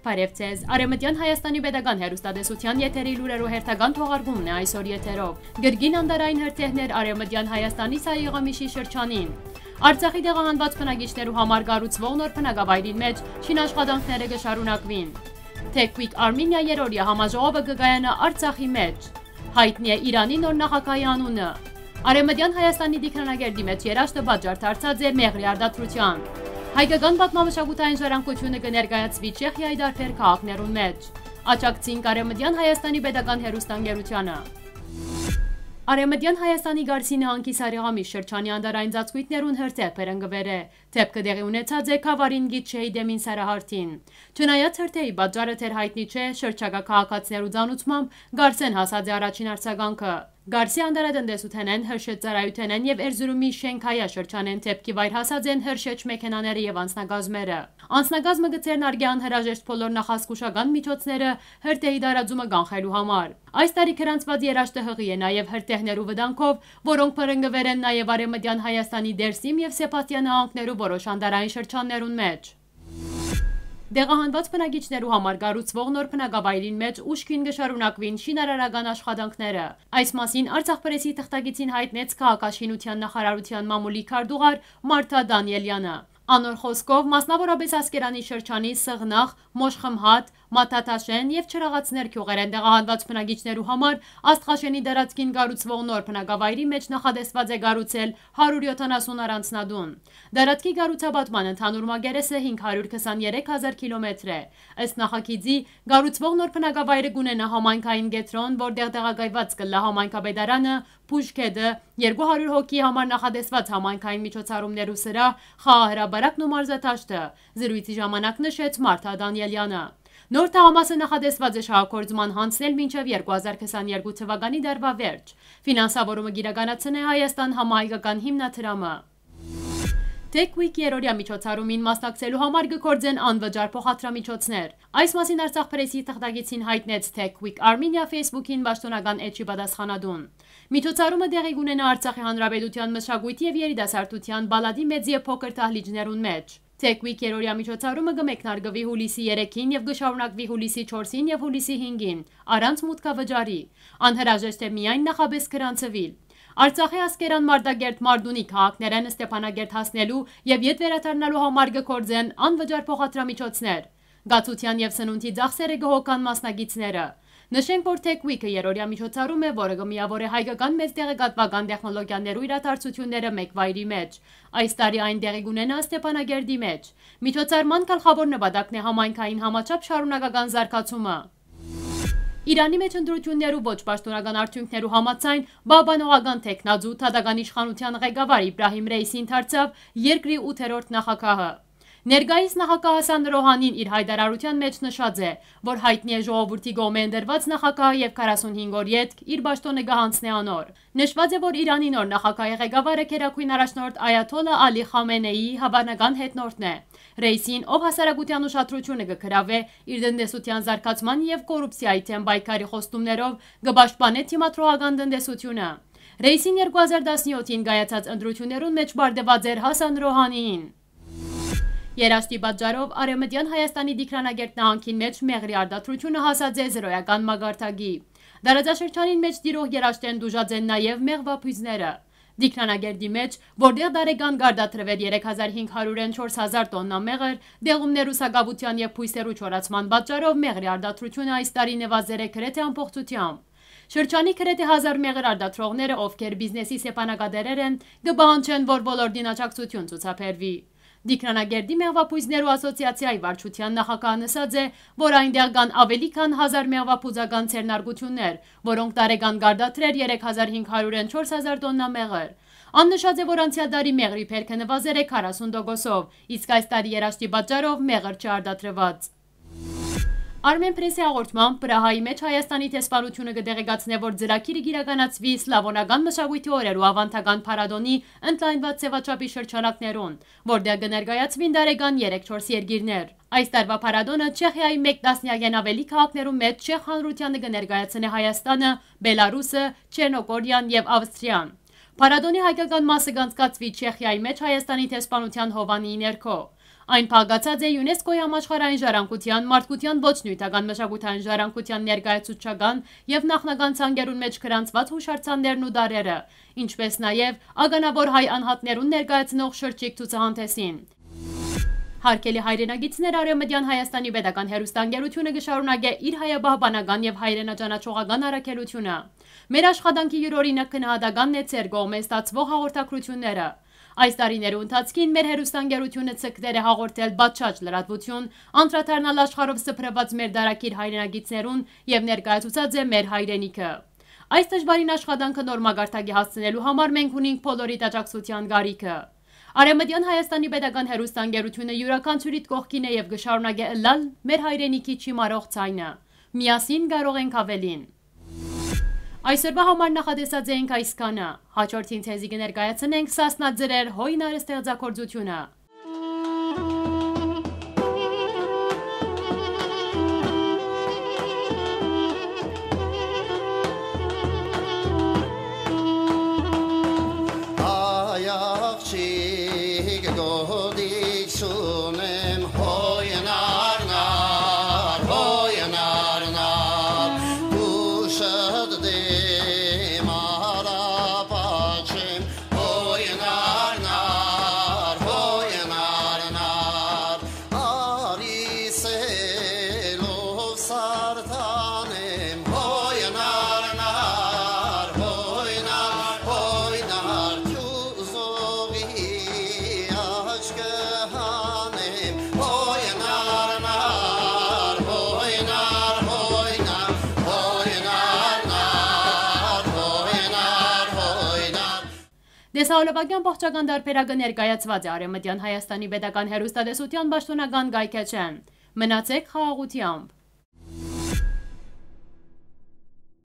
Բարև ձեզ։ Արեմտյան Հայաստանի Պետական Հերոստատեսության եթերի լուրերով հերթական թողարկումն է այսօր եթերով։ Գրգին անդարային հրթեհներ Արեմտյան Հայաստանի Սայիղամիշի շրջանին։ Արցախի դեղահանված բնակիչներու համար կառուցվող նոր բնակավայրին մեջ շինաշխատանքները կշարունակվին։ Թեքվիկ Արմենիա երորյա համաժողովը կգայանա Արցախի մեջ։ Հայտնի է Իրանի նոր նախագահի անունը։ Արեմտյան Հայաստանի դիքրանագերդի մեջ երաշտը բաժար դարձած է Մեղրի արդատրության։ Հայկական պատմամշակութային ժառանգությունը կներկայացվի Չեխիայի դարբեր քաղաքներուն մեջ։ Աճակցին Կարեմդյան Հայաստանի Պետական Հերոստանգերությանը։ Արեմտյան Հայաստանի Գարսինը անկիսարեղամի շրջանի անդարային ծածկույթներուն հրտեփ երանգվեր է, թեպքը դեղի ունեցած է կավարին գիտ չէի դեմին սարահարդին։ Չնայած հրտեի բաջարը թեր հայտնի չէ, շրջակա քաղաքացիներու ծանուցմամբ Գարսեն հասած է առաջին արձագանքը։ Գարսի անդարատնտեսութենեն, հրշեծարայութենեն եւ Էրզուրումի շենքայա շրջանեն թեպքի վայր հասած են հրշեջ մեքենաները եւ անձնագազմերը։ Անձնագազմը գծերն արգյան հրաժեշտ բոլոր նախասկուշական միջոցները հրտեհի դարաձումը կանխելու համար։ Այս տարի քրանցված երաշտը հղի է նաեւ հրտեհներու վտանգով, որոնք փրկվեր են նաեւ Արեմտյան Հայաստանի Դերսիմ եւ Սեփաստիան նահանգներու որոշ անդարային շրջաններուն մեջ։ Դեղահանված բնակիչներու համար գառուցվող նոր բնակավայրին մեջ ուշքին կշարունակվին շինարարական աշխատանքները։ Այս մասին Արցախ պրեսի թղթագիտին հայտնեց քաղաքաշինության նախարարության մամուլի քարտուղար Մարթա Դանիելյանը։ Անոր խոսքով մասնավորապես Ասկերանի շրջանի Սղնախ, Մոշխմհատ, Մաթաթաշեն եւ Չրաղացներ քյուղերեն դեղահանված բնակիչներու համար Աստղաշենի դարածքին կառուցվող նոր բնակավայրի մեջ նախադեсված է կառուցել 170 առանձնադուն։ Դարածքի կառուցաբատման ընդհանուր մագերեսը 523000 կիլոմետր է։ Ըստ նախագիծի կառուցվող նոր բնակավայրը կունենա համայնքային գետրոն, որտեղ տեղակայված կլա համայնքաբեդարանը, Փուշկեդը 200 հոգի համար նախադեсված համայնքային միջոցառումներու սրահ, խաղահրաբարակն ու մարզաթաշտը։ Զրույցի ժամանակ նշեց Մարթա Դանիելյանը։ Նոր թաղամասը նախադեсված է շահագործման հանձնել մինչև 2022 թվականի դարվա վերջ։ Ֆինանսավորումը գիրականացն է Հայաստան համահայկական հիմնադրամը։ Tech Week երորյա միջոցառումին մասնակցելու համար կգործեն անվճար փոխադրամիջոցներ։ Այս մասին Արցախ պրեսի թղթագիտին հայտնեց Tech Week Armenia Facebook-ին պաշտոնական էջի պատասխանատուն։ Միջոցառումը տեղի կունենա Արցախի Հանրապետության մշակույթի եւ երիտասարդության բալադի մեծ եւ փոքր դահլիճներուն մեջ։ Week երորյա միջոցառումը կմեկնարկվի հուլիսի 3-ին եւ կշարունակվի հուլիսի 4-ին եւ հուլիսի 5-ին, առանց մուտքավճարի։ Անհրաժեշտ է միայն նախաբես գրանցվել։ Արցախի ասկերան Մարտագերտ Մարդունի քաղաքներեն Ստեփանագերտ հասնելու եւ յետ վերադառնալու համար կկործեն անվճար փոխադրամիջոցներ։ Գացության եւ սնունդի ծախսերը կհոգան մասնագետները։ Նշենք, որ Tech Week-ը երորյա միջոցառում է, որը կմիավոր է հայկական մեծ տեղեկատվական տեխնոլոգիաներու իրադարձությունները մեկ վայրի մեջ։ Այս տարի այն տեղի կունենա Ստեփանագերդի մեջ։ Միջոցառման գլխավոր նպատակն է համայնքային համաչափ շարունակական զարգացումը։ Իրանի մեջ ընտրություններու ոչ պաշտոնական արդյունքներու համաձայն բաբանողական տեխնազու թադական իշխանության ղեկավար Իբրահիմ Ռեյսին դարձավ երկրի 8-րդ նախագահը։ Ներգայիս նախագահ Հասան Ռոհանին իր հայտարարության մեջ նշած է, որ հայտնի է ժողովրդի գոմե ընդրված նախագահը եւ 45 օր յետք իր ճաշտոնը գահանցնի անոր։ Նշված է, որ Իրանի նոր նախագահի ղեկավարը Քերակույն առաջնորդ Այաթոլլա Ալի Խամենեի հավանական հետնորդն է։ Ռեյսին, ով հասարակության ուշադրությունը կգրավե իր տնտեսության զարգացման եւ կոռուպցիայի թեմ բայկարի խոստումներով, կպաշտպանե թիմատրողական տնտեսությունը։ Ռեյսին 2017-ին գայացած ընտրություններուն մեջ բարդված էր Հասան Ռոհանիին։ Երաշտի բաժարով Արեմտյան Հայաստանի դիքրանագերտ նահանգին մեջ մեղրի արդատրությունը հասած է զրոյական մագարտագի։ Դարաձաշրջանին մեջ տիրող երաշտեն դուժած են նաև մեղվապույզները։ Դիքրանագերդի մեջ, որտեղ դարեգան գարդատրվեր 3500-ն 4000 տոննա մեղր, դեղումներ ուսագավության եւ փույսերու չորացման պատճառով մեղրի արդատրությունը այս տարի նվազել է գրեթե ամբողջությամբ։ Շրջանի գրեթե 1000 մեղր արդատրողները, ովքեր բիզնեսի սեփանակադերեր են, կբանջեն, որ ոլորտին աջակցություն ցուցաբերվի։ Դիքրանագերդի մեղվապույզներու ասոցիացիայի վարչության նախագահն ասաց է, որ այնտեղ կան ավելի քան 1000 մեղվապուզական ցերնարգություններ, որոնք տարեկան գարդատրեր 3500-ն 4000 տոննա մեղր։ Աննշած է, որ անցյալ տարի մեղրի փերքը նվազել է 40%-ով, իսկ այս տարի երաշտի պատճառով մեղր չարդատրված։ Արմեն պրեսի աղորդմամբ Պրահայի մեջ Հայաստանի տեսպանությունը կդեղեկացնե, որ ձրակիրը գիրականացվի սլավոնական մշակույթի օրերու ավանդական փարադոնի ընդլայնված ծեվաչափի շրջանակներուն, որտեղ կներկայացվին դարեգան 3-4 երկիրներ։ Այս տարվա փարադոնը Չեխիայի 1 տասնյակեն ավելի քաղաքներում մեջ Չեխ հանրությանը կներկայացնի Հայաստանը, Բելարուսը, Չերնոգորիան եւ Ավստրիան։ Փարադոնի հայկական մասը կանցկացվի Չեխիայի մեջ Հայաստանի տեսփանության հովանի ներքո։ Այն փակացած է ՅՈՒՆԵՍԿՕ-ի համաշխարհային ժառանգության, մարդկության ոչ նյութական մշակութային ժառանգության ներկայացուցչական եւ նախնական ցանկերուն մեջ գրանցված հուշարձաններն ու դարերը, ինչպես նաեւ ականավոր հայ անհատներուն ներկայացնող շրջիկ ցուցահանդեսին։ Հարկելի հայրենագիցներ Արևմտյան Հայաստանի Պետական Հերոստանգերությունը կշարունակե իր հայաբահբանական եւ հայրենաճանաչողական առաքելությունը։ Մեր աշխատանքի յուրօրինակ քննադատական է ցեր կողմէ ստացվող հաղորդակցությունները։ Այս տարիների ընթացքին մեր հերոստանգերությունը ցկտեր է հաղորդել բացչաճ լրատվություն, անդրադառնալ աշխարհով սփռված մեր դարակիր հայրենագիցներուն եւ ներկայացուցած է մեր հայրենիքը։ Այս դժվարին աշխատանքը նոր մագարտակի հասցնելու համար մենք ունենք բոլորի աջակցության գարիքը։ Արեմտյան Հայաստանի Պետական Հերոստանգերությունը յուրաքանչյուրիդ կողքին է եւ գշարունակե ըլլալ մեր հայրենիքի չիմարող ցայնը։ Միասին կարող ենք ավելին։ Այսօրվա համար նախադեսած էինք այսքանը։ Հաջորդին ցեզի կներկայացնենք Սասնա ձրեր հոյնարը ստեղծագործությունը։ Տեսահոլովակյան փոխչական դարբերակը ներկայացված է Արեմտյան Հայաստանի Պետական Հերոստատեսության պաշտոնական գայքեչեն։ Մնացեք խաղաղությամբ։